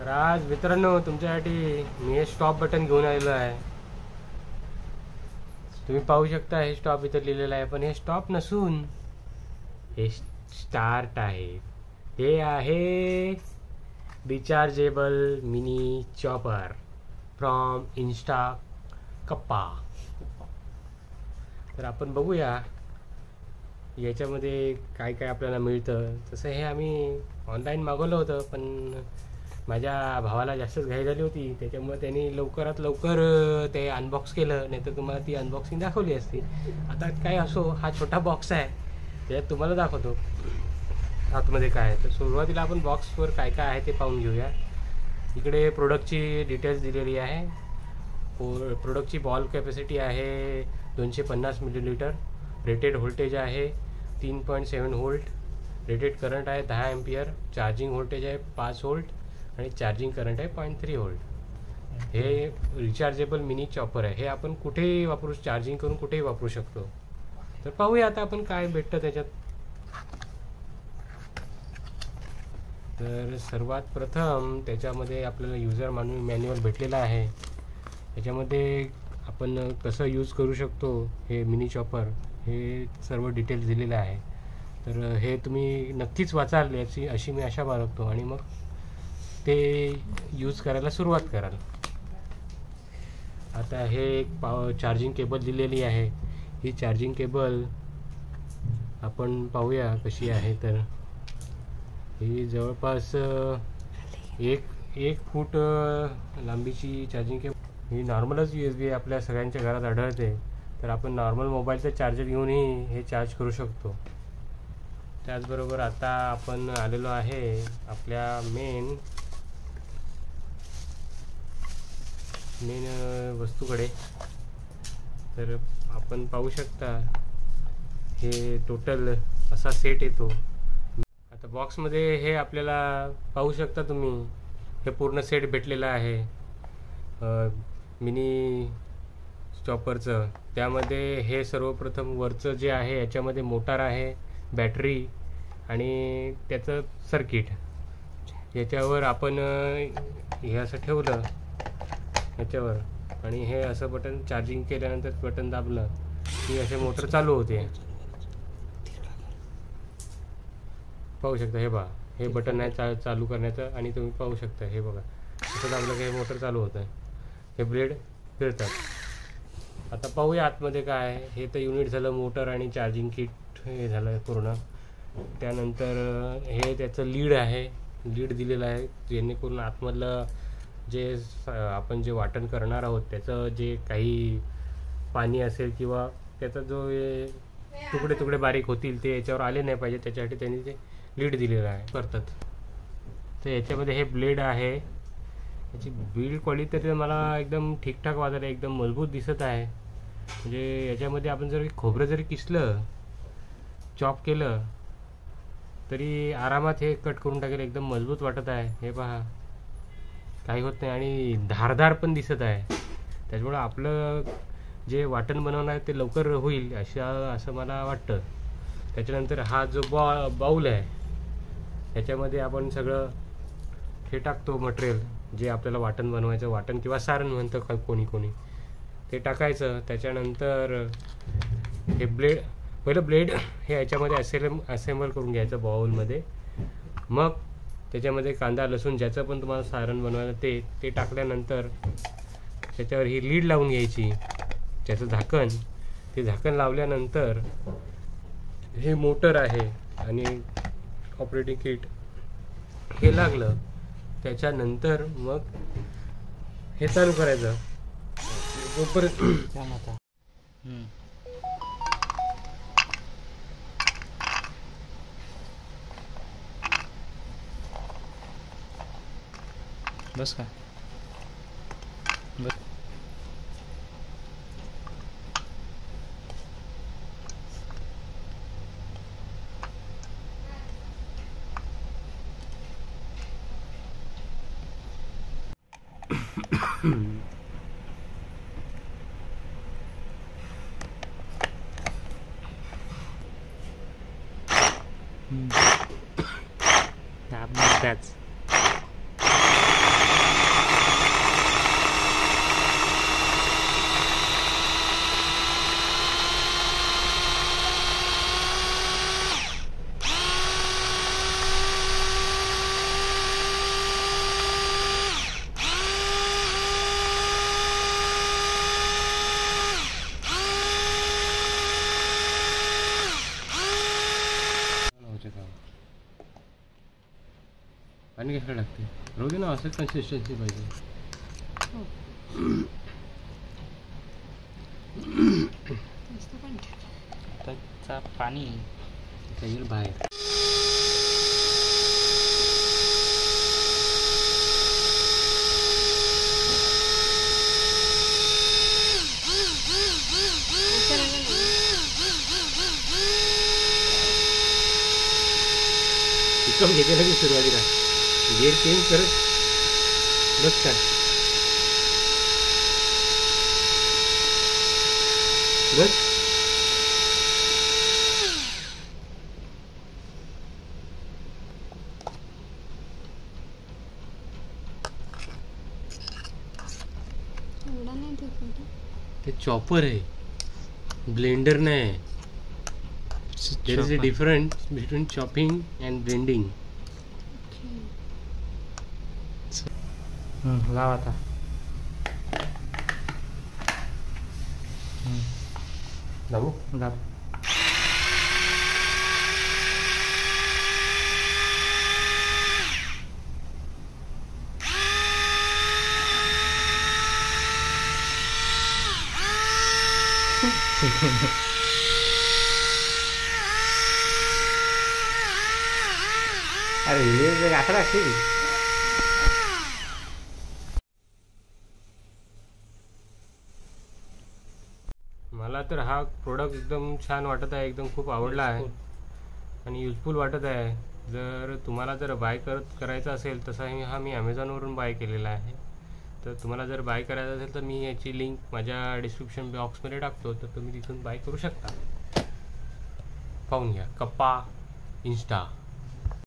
तर आज मित्रांनो तुमच्यासाठी मी हे स्टॉप बटन घेऊन आलेलो आहे. तुम्ही पाहू शकता हे स्टॉप इथं लिहिलेलं आहे पण हे स्टॉप नसून हे स्टार्ट आहे. हे आहे rechargeable mini chopper from InstaCuppa तर आपण बघूया याच्यामध्ये काय काय आपल्याला मिळतं. तसं हे आम्ही ऑनलाईन मागवलं होतं पण माझ्या भावाला जास्तच घाई झाली होती. त्याच्यामुळे त्यांनी लवकरात लवकर ते अनबॉक्स केलं. नाही तर तुम्हाला ती अनबॉक्सिंग दाखवली असती. आता काय असो हा छोटा बॉक्स आहे. त्याच्यात तुम्हाला दाखवतो. आतमध्ये काय आहे. तर सुरुवातीला आपण बॉक्सवर काय काय आहे ते पाहून घेऊया. इकडे प्रोडक्टची डिटेल्स दिलेली आहे. पो प्रोडक्टची बॉल कॅपॅसिटी आहे दोनशे पन्नास मिलीलिटर रेटेड व्होल्टेज आहे तीन point seven volt rated current आहे दहा एम्पियर चार्जिंग व्होल्टेज आहे पाच व्होल्ट आणि चार्जिंग करंट आहे पॉईंट थ्री व्होल्ट हे रिचार्जेबल मिनी चॉपर आहे. हे आपण कुठेही वापरू चार्जिंग करून कुठेही वापरू शकतो. तर पाहूया आता आपण काय भेटतं त्याच्यात. तर सर्वात प्रथम त्याच्यामध्ये आपल्याला युजर मानून मॅन्युअल भेटलेला आहे. त्याच्यामध्ये आपण कसं यूज करू शकतो हे मिनी चॉपर हे सर्व डिटेल्स दिलेलं आहे. तर हे तुम्ही नक्कीच वाचाल याची अशी मी आशा बाळगतो. आणि मग ते यूज करायला सुरुवात कराल. आता हे एक पाव चार्जिंग केबल दिलेली आहे. ही चार्जिंग केबल आपण पाहूया कशी आहे तर. ही जवळपास एक एक फूट लांबीची चार्जिंग केबल ही नॉर्मलच यू एस बी आपल्या सगळ्यांच्या घरात आढळते. तर आपण नॉर्मल मोबाईलचं चार्जर घेऊनही हे चार्ज करू शकतो. त्याचबरोबर आता आपण आलेलो आहे आपल्या मेन मेन वस्तूकडे. तर आपण पाहू शकता हे टोटल असा सेट येतो. आता बॉक्समध्ये हे आपल्याला पाहू शकता तुम्ही हे पूर्ण सेट भेटलेलं आहे. मिनी स्टॉपरचं त्यामध्ये हे सर्वप्रथम वरचं जे आहे याच्यामध्ये मोटार आहे बॅटरी आणि त्याचं सर्किट याच्यावर आपण हे असं ठेवलं. ह्याच्यावर. आणि हे असं बटन चार्जिंग केल्यानंतर बटन दाबलं की असे मोटर चालू होते. पाहू शकता हे बघा. हे बटन आहे चा चालू करण्याचं आणि तुम्ही पाहू शकता हे बघा. असं दाबलं की हे मोटर चालू होतं. हे ब्लेड फिरतात. आता पाहूया आतमध्ये काय आहे. हे तर युनिट झालं मोटर आणि चार्जिंग किट हे झालं पूर्ण. त्यानंतर हे त्याचं लीड आहे. लीड दिलेलं आहे. जेणेकरून आतमधलं जे स- आपण जे वाटण करणार आहोत त्याचं जे काही पाणी असेल किंवा त्याचा जो हे तुकडे तुकडे बारीक होतील ते याच्यावर आले नाही पाहिजे. त्याच्यासाठी त्यांनी ते लीड दिलेलं आहे करतात. तर याच्यामध्ये हे ब्लेड आहे. याची बिल्ड क्वालिटी तर मला एकदम ठीकठाक वाजत आहे एकदम मजबूत दिसत आहे. म्हणजे याच्यामध्ये आपण जर खोबरं जरी किसलं चॉप केलं तरी आरामात हे कट करून टाकेल एकदम मजबूत वाटत आहे. हे पहा. काही होत नाही आणि धारधार पण दिसत आहे. त्याच्यामुळं आपलं जे वाटण बनवणं आहे ते लवकर होईल अशा असं मला वाटतं. त्याच्यानंतर हा जो बॉ बाऊल आहे त्याच्यामध्ये आपण सगळं हे टाकतो मटेरियल जे आपल्याला वाटण बनवायचं वाटण किंवा सारण म्हणतं का कोणी कोणी ते टाकायचं. त्याच्यानंतर हे ब्लेड पहिलं ब्लेड हे याच्यामध्ये असेल असेंबल करून घ्यायचं बाऊलमध्ये मग त्याच्यामध्ये कांदा लसूण ज्याचं पण तुम्हाला सारण बनवायचं ते ते टाकल्यानंतर त्याच्यावर ही लीड लावून घ्यायची त्याचं झाकण ते झाकण लावल्यानंतर हे मोटर आहे आणि ऑपरेटिंग किट हे लागलं. त्याच्यानंतर मग हे चालू करायचं. जोपर्यंत बस का बस त्याच पाणी कशाला लागते राहू दे ना असंच कन्सिस्टन्सी पाहिजे. त्याचा पाणी. येईल बाहेर. असं. चिकम घेते मी सुरुवातीला गेअर चेंज करत बस काय बस। एवढा नाही दुखत ते चॉपर आहे ब्लेंडर नाही there is a difference between chopping and blending 응, 나왔다. 응. 나무? 나무. 아니, 얘가 살았지. तर हा प्रोडक्ट एकदम छान वाटत आहे एकदम खूप आवडला आहे. आणि युजफुल वाटत आहे. जर तुम्हाला जर बाय करत करायचा असेल तसा मी हा मी ॲमेझॉनवरून बाय केलेला आहे. तर तुम्हाला जर बाय करायचं असेल तर मी याची लिंक माझ्या डिस्क्रिप्शन बॉक्समध्ये टाकतो. तर तुम्ही तिथून बाय करू शकता. पाहून घ्या. कप्पा इन्स्टा